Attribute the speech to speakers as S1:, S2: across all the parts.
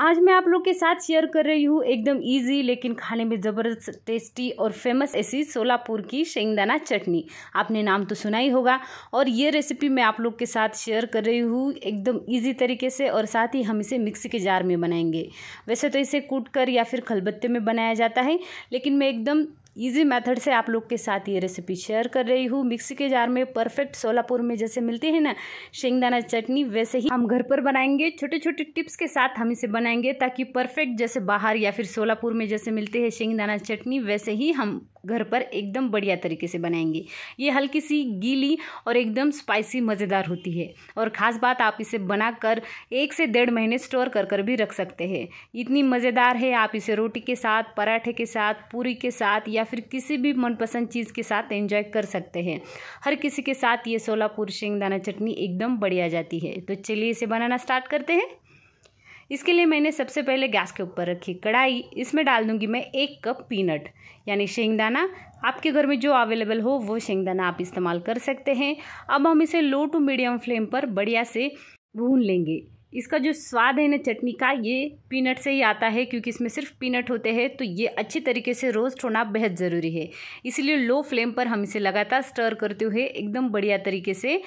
S1: आज मैं आप लोग के साथ शेयर कर रही हूँ एकदम इजी लेकिन खाने में ज़बरदस्त टेस्टी और फ़ेमस ऐसी सोलापुर की शेंगदाना चटनी। आपने नाम तो सुना ही होगा और ये रेसिपी मैं आप लोग के साथ शेयर कर रही हूँ एकदम इजी तरीके से और साथ ही हम इसे मिक्सी के जार में बनाएँगे। वैसे तो इसे कूट कर या फिर खलबत्ते में बनाया जाता है, लेकिन मैं एकदम इजी मेथड से आप लोग के साथ ये रेसिपी शेयर कर रही हूँ। मिक्सी के जार में परफेक्ट सोलापुर में जैसे मिलते हैं ना, शेंगदाना चटनी, वैसे ही हम घर पर बनाएँगे। छोटे छोटे टिप्स के साथ हम इसे बनाएँगे ताकि परफेक्ट जैसे बाहर या फिर सोलापुर में जैसे मिलते हैं शेंगदाना चटनी, वैसे ही हम घर पर एकदम बढ़िया तरीके से बनाएँगे। ये हल्की सी गीली और एकदम स्पाइसी मज़ेदार होती है। और ख़ास बात, आप इसे बनाकर एक से डेढ़ महीने स्टोर कर कर भी रख सकते हैं। इतनी मज़ेदार है, आप इसे रोटी के साथ, पराठे के साथ, पूरी के साथ या फिर किसी भी मनपसंद चीज़ के साथ एंजॉय कर सकते हैं। हर किसी के साथ ये सोलापुर शेंगदाना चटनी एकदम बढ़िया जाती है। तो चलिए इसे बनाना स्टार्ट करते हैं। इसके लिए मैंने सबसे पहले गैस के ऊपर रखी कढ़ाई। इसमें डाल दूँगी मैं एक कप पीनट, यानी शेंगदाना। आपके घर में जो अवेलेबल हो, वो शेंगदाना आप इस्तेमाल कर सकते हैं। अब हम इसे लो टू मीडियम फ्लेम पर बढ़िया से भून लेंगे। इसका जो स्वाद है ना चटनी का, ये पीनट से ही आता है, क्योंकि इसमें सिर्फ़ पीनट होते हैं तो ये अच्छी तरीके से रोस्ट होना बेहद ज़रूरी है। इसलिए लो फ्लेम पर हम इसे लगातार स्टर करते हुए एकदम बढ़िया तरीके से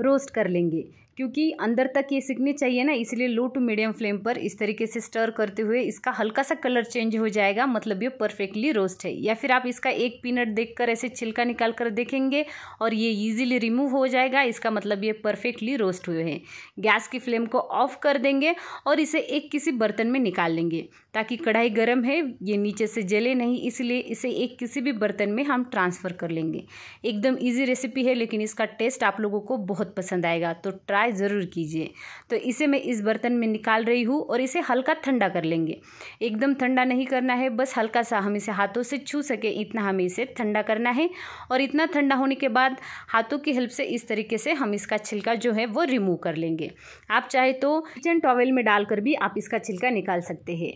S1: रोस्ट कर लेंगे। क्योंकि अंदर तक ये सीखने चाहिए ना, इसलिए लो टू मीडियम फ्लेम पर इस तरीके से स्टर करते हुए इसका हल्का सा कलर चेंज हो जाएगा मतलब ये परफेक्टली रोस्ट है। या फिर आप इसका एक पीनट देखकर ऐसे छिलका निकाल कर देखेंगे और ये इजीली रिमूव हो जाएगा, इसका मतलब ये परफेक्टली रोस्ट हुए हैं। गैस की फ्लेम को ऑफ़ कर देंगे और इसे एक किसी बर्तन में निकाल लेंगे, ताकि कढ़ाई गर्म है, ये नीचे से जले नहीं, इसलिए इसे एक किसी भी बर्तन में हम ट्रांसफ़र कर लेंगे। एकदम ईजी रेसिपी है, लेकिन इसका टेस्ट आप लोगों को बहुत पसंद आएगा। तो ट्राई ट्राई ज़रूर कीजिए। तो इसे मैं इस बर्तन में निकाल रही हूँ और इसे हल्का ठंडा कर लेंगे। एकदम ठंडा नहीं करना है, बस हल्का सा हम इसे हाथों से छू सके, इतना हमें इसे ठंडा करना है। और इतना ठंडा होने के बाद हाथों की हेल्प से इस तरीके से हम इसका छिलका जो है वो रिमूव कर लेंगे। आप चाहे तो किचन टॉवेल में डालकर भी आप इसका छिलका निकाल सकते हैं।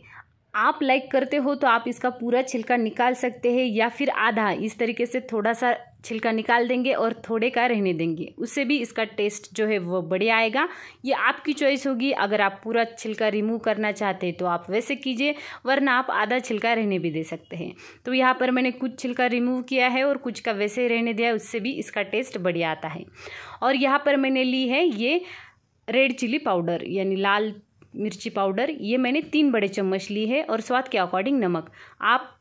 S1: आप लाइक करते हो तो आप इसका पूरा छिलका निकाल सकते हैं या फिर आधा, इस तरीके से थोड़ा सा छिलका निकाल देंगे और थोड़े का रहने देंगे। उससे भी इसका टेस्ट जो है वो बढ़िया आएगा। ये आपकी चॉइस होगी। अगर आप पूरा छिलका रिमूव करना चाहते हैं तो आप वैसे कीजिए, वरना आप आधा छिलका रहने भी दे सकते हैं। तो यहाँ पर मैंने कुछ छिलका रिमूव किया है और कुछ का वैसे रहने दिया है, उससे भी इसका टेस्ट बढ़िया आता है। और यहाँ पर मैंने ली है ये रेड चिली पाउडर यानी लाल मिर्ची पाउडर, ये मैंने तीन बड़े चम्मच ली है और स्वाद के अकॉर्डिंग नमक। आप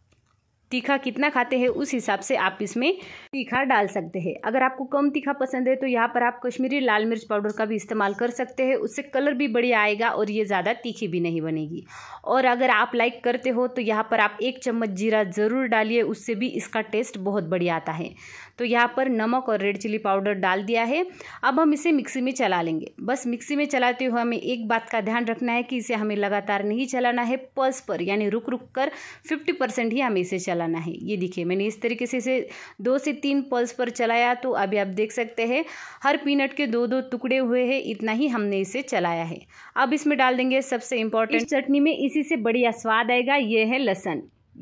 S1: तीखा कितना खाते हैं, उस हिसाब से आप इसमें तीखा डाल सकते हैं। अगर आपको कम तीखा पसंद है तो यहाँ पर आप कश्मीरी लाल मिर्च पाउडर का भी इस्तेमाल कर सकते हैं। उससे कलर भी बढ़िया आएगा और ये ज़्यादा तीखी भी नहीं बनेगी। और अगर आप लाइक करते हो तो यहाँ पर आप एक चम्मच जीरा ज़रूर डालिए, उससे भी इसका टेस्ट बहुत बढ़िया आता है। तो यहाँ पर नमक और रेड चिली पाउडर डाल दिया है। अब हम इसे मिक्सी में चला लेंगे। बस मिक्सी में चलाते हुए हमें एक बात का ध्यान रखना है कि इसे हमें लगातार नहीं चलाना है, पल्स पर, यानी रुक रुक कर फिफ्टी ही हमें इसे चलाना है। ये देखिए, मैंने इस तरीके से इसे दो से तीन पल्स पर चलाया तो अभी आप देख सकते हैं, हर पीनट के दो दो टुकड़े हुए हैं, इतना ही हमने इसे चलाया है। अब इसमें डाल देंगे सबसे इंपॉर्टेंट चटनी में इसी से बढ़िया स्वाद आएगा, ये है लहसन।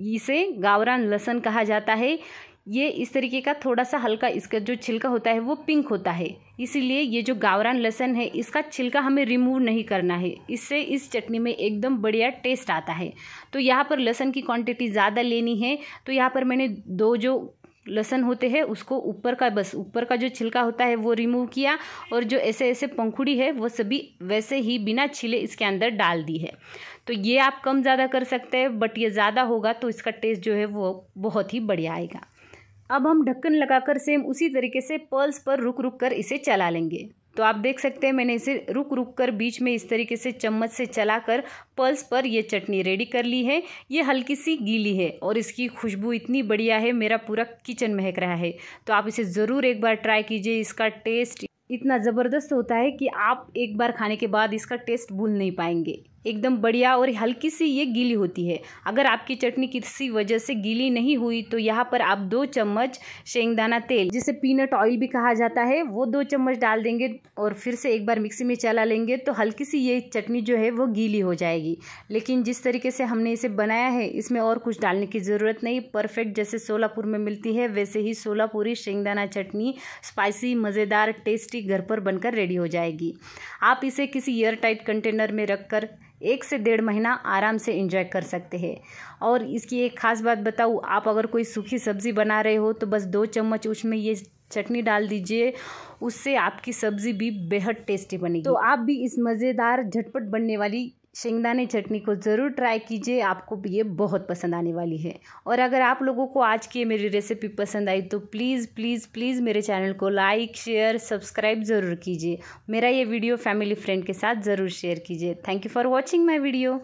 S1: इसे गावरान लहसन कहा जाता है। ये इस तरीके का थोड़ा सा हल्का इसका जो छिलका होता है, वो पिंक होता है। इसीलिए ये जो गावरान लहसन है, इसका छिलका हमें रिमूव नहीं करना है। इससे इस चटनी में एकदम बढ़िया टेस्ट आता है। तो यहाँ पर लहसन की क्वांटिटी ज़्यादा लेनी है। तो यहाँ पर मैंने दो जो लहसन होते हैं, उसको ऊपर का, बस ऊपर का जो छिलका होता है, वो रिमूव किया और जो ऐसे ऐसे पंखुड़ी है, वो सभी वैसे ही बिना छिले इसके अंदर डाल दी है। तो ये आप कम ज़्यादा कर सकते हैं बट ये ज़्यादा होगा तो इसका टेस्ट जो है, वो बहुत ही बढ़िया आएगा। अब हम ढक्कन लगाकर सेम उसी तरीके से पर्ल्स पर रुक रुक कर इसे चला लेंगे। तो आप देख सकते हैं, मैंने इसे रुक रुक कर बीच में इस तरीके से चम्मच से चलाकर पल्स पर ये चटनी रेडी कर ली है। ये हल्की सी गीली है और इसकी खुशबू इतनी बढ़िया है, मेरा पूरा किचन महक रहा है। तो आप इसे ज़रूर एक बार ट्राई कीजिए, इसका टेस्ट इतना ज़बरदस्त होता है कि आप एक बार खाने के बाद इसका टेस्ट भूल नहीं पाएँगे। एकदम बढ़िया और हल्की सी ये गीली होती है। अगर आपकी चटनी किसी वजह से गीली नहीं हुई तो यहाँ पर आप दो चम्मच शेंगदाना तेल, जिसे पीनट ऑयल भी कहा जाता है, वो दो चम्मच डाल देंगे और फिर से एक बार मिक्सी में चला लेंगे तो हल्की सी ये चटनी जो है, वो गीली हो जाएगी। लेकिन जिस तरीके से हमने इसे बनाया है, इसमें और कुछ डालने की ज़रूरत नहीं, परफेक्ट जैसे सोलापुर में मिलती है, वैसे ही सोलापुरी शेंगदाना चटनी स्पाइसी, मज़ेदार, टेस्टी, घर पर बनकर रेडी हो जाएगी। आप इसे किसी एयर टाइट कंटेनर में रख कर एक से डेढ़ महीना आराम से इंजॉय कर सकते हैं। और इसकी एक ख़ास बात बताऊँ, आप अगर कोई सूखी सब्ज़ी बना रहे हो तो बस दो चम्मच उसमें ये चटनी डाल दीजिए, उससे आपकी सब्ज़ी भी बेहद टेस्टी बनेगी। तो आप भी इस मज़ेदार झटपट बनने वाली शेंगदाने चटनी को ज़रूर ट्राई कीजिए, आपको ये बहुत पसंद आने वाली है। और अगर आप लोगों को आज की मेरी रेसिपी पसंद आई तो प्लीज़ प्लीज़ प्लीज़ मेरे चैनल को लाइक शेयर सब्सक्राइब ज़रूर कीजिए। मेरा ये वीडियो फैमिली फ्रेंड के साथ ज़रूर शेयर कीजिए। Thank you for watching my video